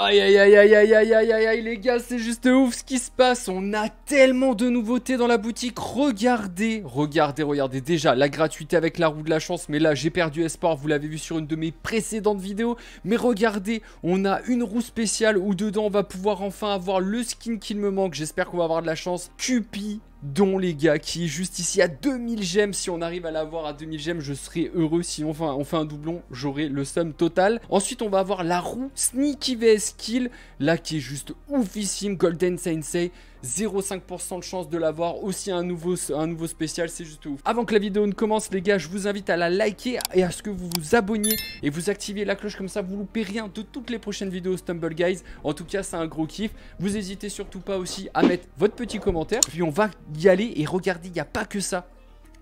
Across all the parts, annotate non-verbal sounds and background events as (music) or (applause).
Aïe aïe aïe aïe aïe aïe aïe aïe aïe les gars, c'est juste ouf ce qui se passe. On a tellement de nouveautés dans la boutique. Regardez, regardez, regardez. Déjà, la gratuité avec la roue de la chance, mais là, j'ai perdu espoir. Vous l'avez vu sur une de mes précédentes vidéos. Mais regardez, on a une roue spéciale où dedans, on va pouvoir enfin avoir le skin qu'il me manque. J'espère qu'on va avoir de la chance. Cupi dont les gars qui est juste ici à 2000 gemmes. Si on arrive à l'avoir à 2000 gemmes, je serai heureux. Si on fait, un, doublon, j'aurai le sum total. Ensuite, on va avoir la roue Sneaky VS Kill, là qui est juste oufissime. Golden Sensei, 0,5% de chance de l'avoir. Aussi un nouveau, nouveau spécial, c'est juste ouf. Avant que la vidéo ne commence, les gars, je vous invite à la liker et à ce que vous vous abonniez et vous activiez la cloche comme ça, vous loupez rien de toutes les prochaines vidéos Stumble Guys. En tout cas, c'est un gros kiff. Vous hésitez surtout pas aussi à mettre votre petit commentaire. Puis on va y aller et regardez, il n'y a pas que ça.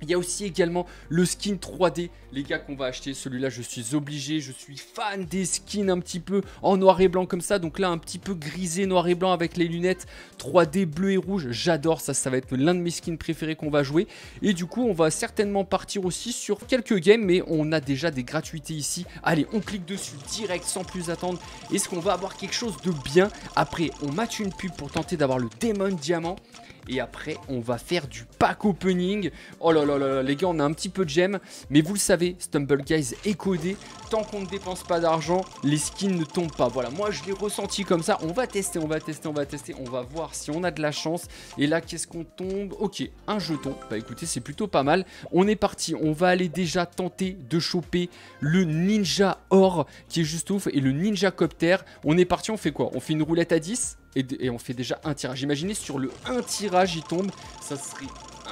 Il y a aussi également le skin 3D, les gars, qu'on va acheter. Celui-là, je suis obligé. Je suis fan des skins un petit peu en noir et blanc comme ça. Donc là, un petit peu grisé, noir et blanc avec les lunettes 3D bleu et rouge. J'adore ça. Ça va être l'un de mes skins préférés qu'on va jouer. Et du coup, on va certainement partir aussi sur quelques games. Mais on a déjà des gratuités ici. Allez, on clique dessus direct sans plus attendre. Est-ce qu'on va avoir quelque chose de bien? Après, on match une pub pour tenter d'avoir le Demon Diamant. Et après, on va faire du pack opening. Oh là là là, les gars, on a un petit peu de gemmes. Mais vous le savez, Stumble Guys est codé. Tant qu'on ne dépense pas d'argent, les skins ne tombent pas. Voilà, moi je l'ai ressenti comme ça. On va tester, on va tester, on va tester. On va voir si on a de la chance. Et là, qu'est-ce qu'on tombe? Ok, un jeton. Bah écoutez, c'est plutôt pas mal. On est parti. On va aller déjà tenter de choper le Ninja Or qui est juste ouf. Et le Ninja Copter. On est parti, on fait quoi? On fait une roulette à 10 et, on fait déjà un tirage. Imaginez sur le un tirage il tombe, ça serait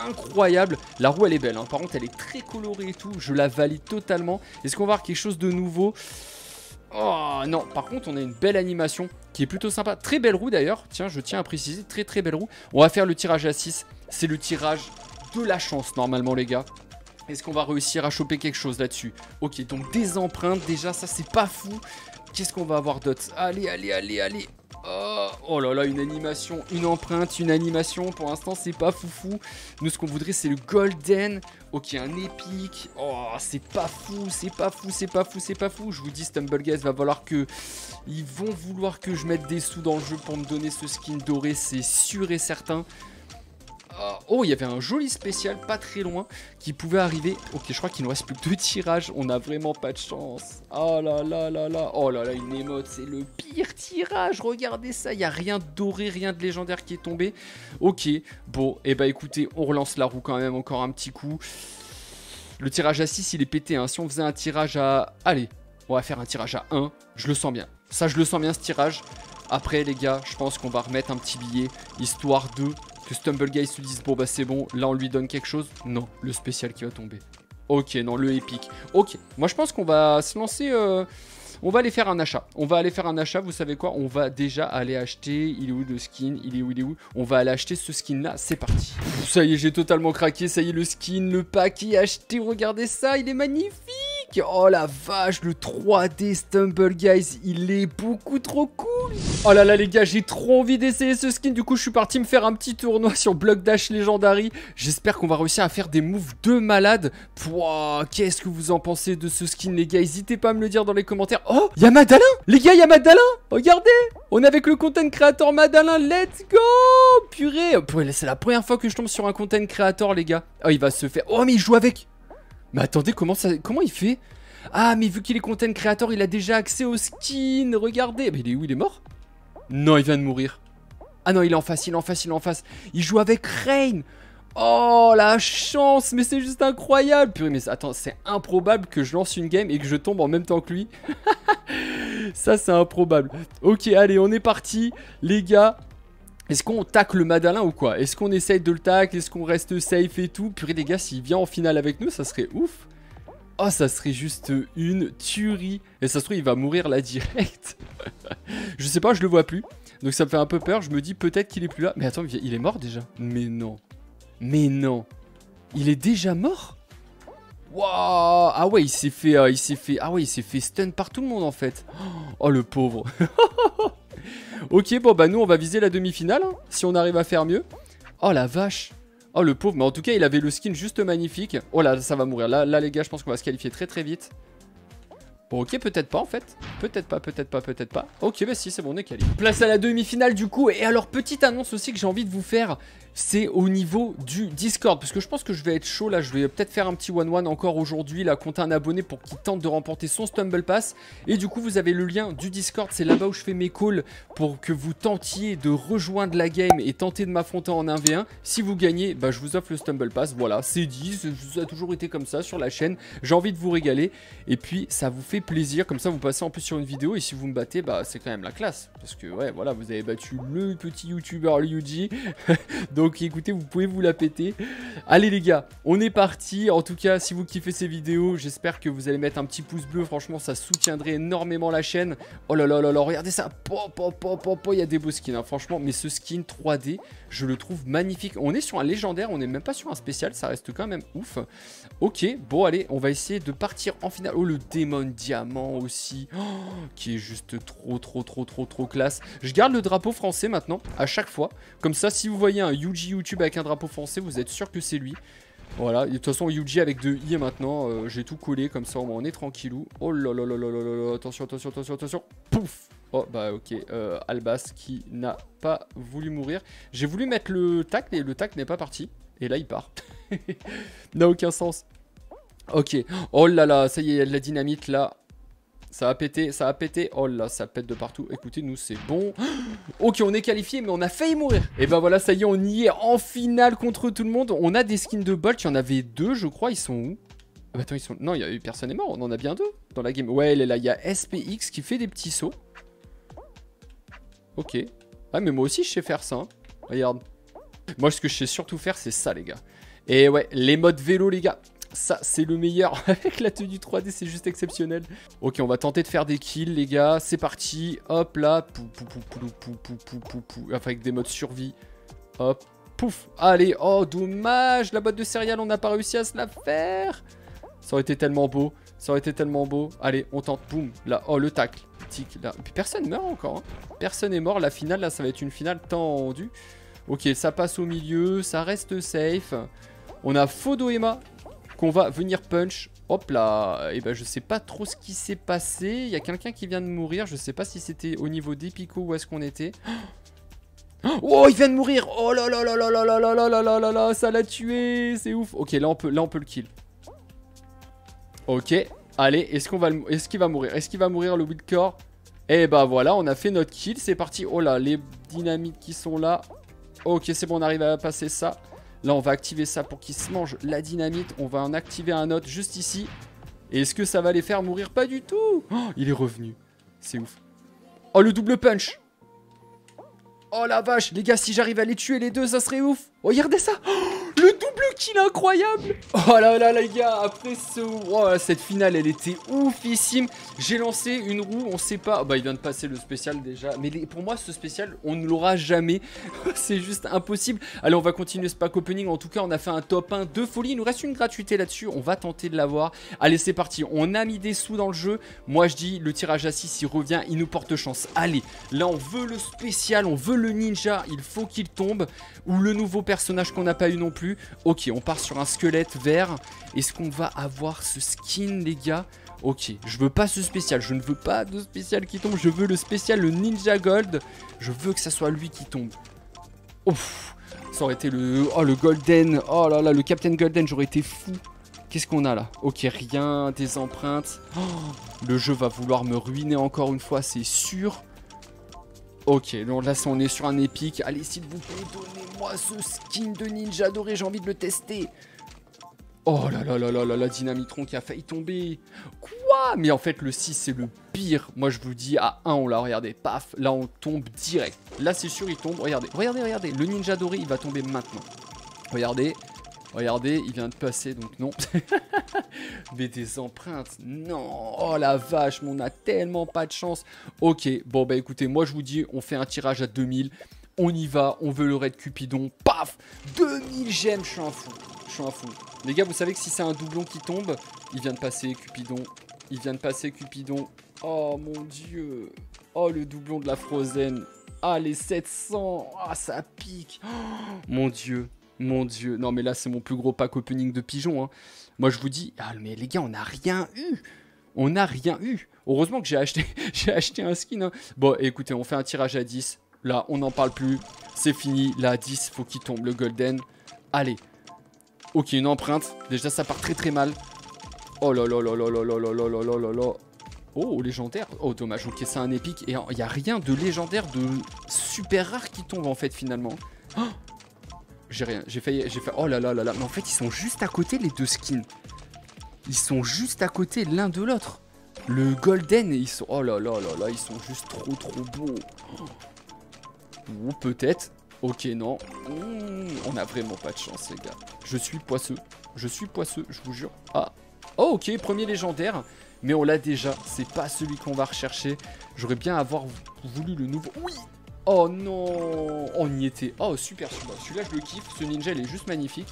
incroyable. La roue elle est belle, hein. par contre elle est très colorée et tout, je la valide totalement. Est-ce qu'on va avoir quelque chose de nouveau? Oh non, par contre on a une belle animation qui est plutôt sympa. Très belle roue d'ailleurs, tiens je tiens à préciser, très très belle roue. On va faire le tirage à 6, c'est le tirage de la chance normalement les gars. Est-ce qu'on va réussir à choper quelque chose là-dessus? Ok, donc des empreintes, déjà ça c'est pas fou. Qu'est-ce qu'on va avoir d'autre? Allez, allez, allez, allez Oh, oh, là là, une animation, une empreinte, une animation. Pour l'instant, c'est pas foufou. Nous, ce qu'on voudrait, c'est le golden. Ok, un épique. Oh, c'est pas fou, c'est pas fou, c'est pas fou, c'est pas fou. Je vous dis, Stumble Guys va falloir que... Ils vont vouloir que je mette des sous dans le jeu pour me donner ce skin doré, c'est sûr et certain. Ah, oh, il y avait un joli spécial pas très loin qui pouvait arriver. Ok, je crois qu'il nous reste plus que deux tirages. On a vraiment pas de chance. Oh là là là là. Oh là là, une émote, c'est le pire tirage. Regardez ça, il n'y a rien de doré, rien de légendaire qui est tombé. Ok, bon, et eh bah écoutez, on relance la roue quand même encore un petit coup. Le tirage à 6, il est pété. Hein. Si on faisait un tirage à... Allez, on va faire un tirage à 1. Je le sens bien. Ça, je le sens bien, ce tirage. Après, les gars, je pense qu'on va remettre un petit billet, histoire de que Stumble Guys se dise bon bah c'est bon, là on lui donne quelque chose. Non, le spécial qui va tomber. Ok, non, le épique. Ok, moi je pense qu'on va se lancer... Euh, on va aller faire un achat. On va aller faire un achat, vous savez quoi? On va déjà aller acheter... Il est où le skin? Il est où Il est où? On va aller acheter ce skin là, c'est parti. Ça y est, j'ai totalement craqué, ça y est, le skin, le pack est acheté, regardez ça, il est magnifique Oh la vache, le 3D Stumble Guys, il est beaucoup trop cool Oh là là les gars, j'ai trop envie d'essayer ce skin, du coup je suis parti me faire un petit tournoi (laughs) sur Block Dash Legendary. J'espère qu'on va réussir à faire des moves de malade. Pouah, qu'est-ce que vous en pensez de ce skin les gars? N'hésitez pas à me le dire dans les commentaires. Oh, y'a Madalin? Les gars, y'a Madalin? Regardez! On est avec le content creator Madalin, let's go! Purée! C'est la première fois que je tombe sur un content creator les gars. Oh, il va se faire... Oh, mais il joue avec! Mais attendez, comment ça, comment il fait? Ah, mais vu qu'il est content creator, il a déjà accès au skin. Regardez. Mais il est où? Il est mort? Non, il vient de mourir. Ah non, il est en face, il est en face, il est en face. Il joue avec Rain. Oh, la chance Mais c'est juste incroyable Purée, mais attends, c'est improbable que je lance une game et que je tombe en même temps que lui. (laughs) Ça, c'est improbable. Ok, allez, on est parti. Les gars, est-ce qu'on tacle le Madalin ou quoi? Est-ce qu'on essaye de le tacle? Est-ce qu'on reste safe et tout? Purée les gars, s'il vient en finale avec nous, ça serait ouf. Oh, ça serait juste une tuerie. Et ça se trouve, il va mourir là direct. (laughs) je sais pas, je le vois plus. Donc ça me fait un peu peur. Je me dis peut-être qu'il est plus là. Mais attends, il est mort déjà Mais non. Mais non. Il est déjà mort? Waouh Ah ouais, il s'est fait, euh, fait, ah ouais, il s'est fait stun par tout le monde en fait. (gasps) Oh le pauvre. (laughs) Ok, bon bah nous on va viser la demi-finale, hein, si on arrive à faire mieux. Oh la vache Oh le pauvre, mais en tout cas il avait le skin juste magnifique. Oh là, ça va mourir. Là, là les gars, je pense qu'on va se qualifier très très vite. Bon, ok, peut-être pas en fait. Peut-être pas, peut-être pas, peut-être pas. Ok, bah si, c'est bon, on est calé. Place à la demi-finale du coup. Et alors, petite annonce aussi que j'ai envie de vous faire c'est au niveau du Discord. Parce que je pense que je vais être chaud là. Je vais peut-être faire un petit one-one encore aujourd'hui. Là, compter un abonné pour qu'il tente de remporter son Stumble Pass. Et du coup, vous avez le lien du Discord. C'est là-bas où je fais mes calls pour que vous tentiez de rejoindre la game et tenter de m'affronter en 1v1. Si vous gagnez, bah, je vous offre le Stumble Pass. Voilà, c'est dit. Ça a toujours été comme ça sur la chaîne. J'ai envie de vous régaler. Et puis, ça vous fait plaisir. Comme ça, vous passez en plus sur une vidéo. Et si vous me battez, bah, c'est quand même la classe. Parce que, ouais, voilà, vous avez battu le petit YouTuber Luigi. (laughs) Donc, écoutez, vous pouvez vous la péter. Allez les gars, on est parti. En tout cas, si vous kiffez ces vidéos, j'espère que vous allez mettre un petit pouce bleu. Franchement, ça soutiendrait énormément la chaîne. Oh là là là là, regardez ça. Il y a des beaux skins, hein, franchement. Mais ce skin 3D, je le trouve magnifique. On est sur un légendaire, on n'est même pas sur un spécial. Ça reste quand même ouf. Ok, bon allez, on va essayer de partir en finale. Oh, le démon diamant aussi. Oh, qui est juste trop, trop, trop, trop, trop classe. Je garde le drapeau français maintenant, à chaque fois. Comme ça, si vous voyez un YouTube avec un drapeau français, vous êtes sûr que c'est lui. Voilà, de toute façon Yuji avec deux i maintenant, euh, j'ai tout collé comme ça, on est tranquillou. Oh là là là là là là attention, attention, attention, attention. Pouf Oh bah ok, euh, Albas qui n'a pas voulu mourir. J'ai voulu mettre le tac et le tac n'est pas parti. Et là il part. (laughs) n'a aucun sens. Ok, oh là là, ça y est, il y a de la dynamite là. Ça a pété, ça a pété. Oh là, ça pète de partout. Écoutez, nous, c'est bon. (gasps) Ok, on est qualifié, mais on a failli mourir. Et ben voilà, ça y est, on y est en finale contre tout le monde. On a des skins de Bolt. Il y en avait deux, je crois. Ils sont où? Ah bah attends, ils sont... Non, il y a eu personne est mort. On en a bien deux dans la game. Ouais, elle là. Il y a SPX qui fait des petits sauts. Ok. Ah, mais moi aussi, je sais faire ça. Hein. Regarde. Moi, ce que je sais surtout faire, c'est ça, les gars. Et ouais, les modes vélo, les gars. Ça, c'est le meilleur. (laughs) Avec la tenue 3D, c'est juste exceptionnel. Ok, on va tenter de faire des kills, les gars. C'est parti. Hop, là. Pou, pou, pou, enfin, avec des modes survie. Hop. Pouf. Allez. Oh, dommage. La boîte de céréales, on n'a pas réussi à se la faire. Ça aurait été tellement beau. Ça aurait été tellement beau. Allez, on tente. Boum. Là. Oh, le tacle. Tic, là. Puis personne meurt encore. Hein. Personne est mort. La finale, là, ça va être une finale tendue. Ok, ça passe au milieu. Ça reste safe. On a Fodoema qu'on va venir punch. Hop là, et eh ben je sais pas trop ce qui s'est passé. Il y a quelqu'un qui vient de mourir. Je sais pas si c'était au niveau des picots ou est-ce qu'on était. Oh, il vient de mourir. Oh là là là là là là là là là là là là, ça l'a tué. C'est ouf. Ok, là on peut, là on peut le kill. Ok, allez, est-ce qu'on va, est-ce qu'il va mourir Est-ce qu'il va mourir le Wildcore Eh bah voilà, on a fait notre kill. C'est parti. Oh là, les dynamites qui sont là. Ok, c'est bon, on arrive à passer ça. Là, on va activer ça pour qu'ils se mangent la dynamite. On va en activer un autre juste ici. Et est-ce que ça va les faire mourir? Pas du tout oh, Il est revenu. C'est ouf. Oh, le double punch Oh la vache Les gars, si j'arrive à les tuer les deux, ça serait ouf Regardez ça oh le incroyable Oh là là les gars, après ce... Oh, cette finale, elle était oufissime. J'ai lancé une roue, on sait pas... Bah il vient de passer le spécial déjà. Mais pour moi, ce spécial, on ne l'aura jamais. (laughs) C'est juste impossible. Allez, on va continuer ce pack opening. En tout cas, on a fait un top 1 de folie. Il nous reste une gratuité là-dessus. On va tenter de l'avoir. Allez, c'est parti. On a mis des sous dans le jeu. Moi, je dis, le tirage à 6, il revient. Il nous porte chance. Allez, là, on veut le spécial. On veut le ninja. Il faut qu'il tombe. Ou le nouveau personnage qu'on n'a pas eu non plus. Ok, on part sur un squelette vert. Est-ce qu'on va avoir ce skin, les gars? Ok, je veux pas ce spécial. Je ne veux pas de spécial qui tombe. Je veux le spécial, le Ninja Gold. Je veux que ça soit lui qui tombe. Ouf Ça aurait été le... Oh, le Golden. Oh là là, le Captain Golden, j'aurais été fou. Qu'est-ce qu'on a là? Ok, rien, des empreintes. Oh, le jeu va vouloir me ruiner encore une fois, c'est sûr. Ok, donc là on est sur un épique. Allez, s'il vous plaît, donnez-moi ce skin de ninja doré, j'ai envie de le tester. Oh là là là là là, la dynamitron qui a failli tomber. Quoi? Mais en fait, le 6, c'est le pire. Moi, je vous dis, à 1, on l'a, regardé, paf, là, on tombe direct. Là, c'est sûr, il tombe. Regardez, regardez, regardez. Le ninja doré, il va tomber maintenant. Regardez, Regardez, il vient de passer, donc non. (laughs) Mais des empreintes, non. Oh la vache, mais on a tellement pas de chance. Ok, bon bah écoutez, moi je vous dis, on fait un tirage à 2000. On y va, on veut le raid Cupidon. Paf 2000 gemmes, je suis un fou. Je suis un fou. Les gars, vous savez que si c'est un doublon qui tombe, il vient de passer Cupidon. Il vient de passer Cupidon. Oh mon dieu. Oh le doublon de la Frozen. Ah les 700. Ah ça pique. Oh, mon dieu. Mon dieu, non mais là c'est mon plus gros pack opening de pigeons. Hein. Moi je vous dis, ah mais les gars, on n'a rien eu. On n'a rien eu. Heureusement que j'ai acheté, j'ai acheté un skin. Hein. Bon, écoutez, on fait un tirage à 10. Là, on n'en parle plus. C'est fini. Là, à 10, faut qu'il tombe le golden. Allez. Ok, une empreinte. Déjà, ça part très très mal. Oh là là là là là là là là là là là Oh, légendaire. Oh, dommage. Ok, c'est un épique. Et il n'y a rien de légendaire, de super rare qui tombe en fait finalement. Oh j'ai rien. J'ai failli. J'ai fait. Oh là là là là. Mais en fait, ils sont juste à côté les deux skins. Ils sont juste à côté l'un de l'autre. Le golden ils sont. Oh là là là là. Ils sont juste trop trop beaux. Ou peut-être. Ok, non. Mmh, on a vraiment pas de chance, les gars. Je suis poisseux. Je suis poisseux, je vous jure. Ah. Oh, ok, premier légendaire mais on l'a déjà. C'est pas celui qu'on va rechercher. J'aurais bien avoir voulu le nouveau. Oui Oh non On y était. Oh, super celui-là. Celui-là, je le kiffe. Ce ninja, il est juste magnifique.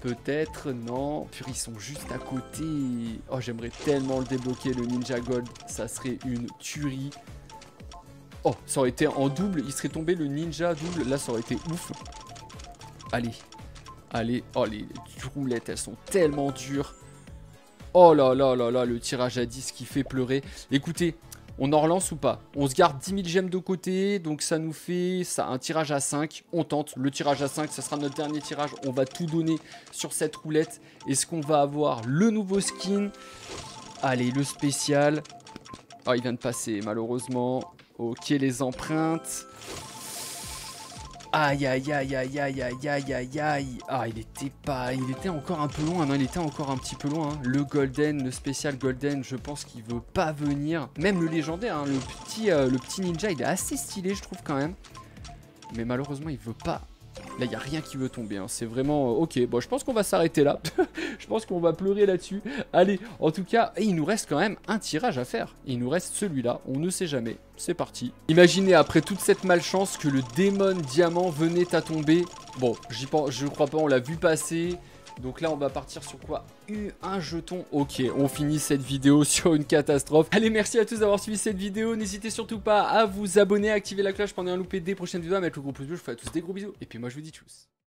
Peut-être, non. Puis ils sont juste à côté. Oh, j'aimerais tellement le débloquer, le Ninja Gold. Ça serait une tuerie. Oh, ça aurait été en double. Il serait tombé le Ninja double. Là, ça aurait été ouf. Allez. Allez. Oh, les roulettes, elles sont tellement dures. Oh là là là là, le tirage à 10 qui fait pleurer. Écoutez, on en relance ou pas? On se garde 10 000 gemmes de côté, donc ça nous fait ça, un tirage à 5. On tente le tirage à 5, ça sera notre dernier tirage. On va tout donner sur cette roulette. Est-ce qu'on va avoir le nouveau skin? Allez, le spécial. Oh, il vient de passer, malheureusement. Ok, les empreintes. Aïe aïe aïe aïe aïe aïe aïe aïe aïe Ah il était pas. Il était encore un peu loin, non il était encore un petit peu loin. Hein. Le golden, le spécial golden, je pense qu'il veut pas venir. Même le légendaire, hein, le, petit, euh, le petit ninja, il est assez stylé je trouve quand même. Mais malheureusement il veut pas Là, il n'y a rien qui veut tomber. Hein. C'est vraiment... Euh, ok, bon, je pense qu'on va s'arrêter là. (laughs) je pense qu'on va pleurer là-dessus. Allez, en tout cas, il nous reste quand même un tirage à faire. Il nous reste celui-là. On ne sait jamais. C'est parti. Imaginez, après toute cette malchance, que le démon diamant venait à tomber. Bon, j'y pense, je crois pas, on l'a vu passer. Donc là, on va partir sur quoi Un jeton. Ok, on finit cette vidéo (laughs) sur une catastrophe. Allez, merci à tous d'avoir suivi cette vidéo. N'hésitez surtout pas à vous abonner, à activer la cloche pour ne rien louper des prochaines vidéos, à mettre le gros pouce bleu. Je vous fais à tous des gros bisous. Et puis moi, je vous dis tchuss.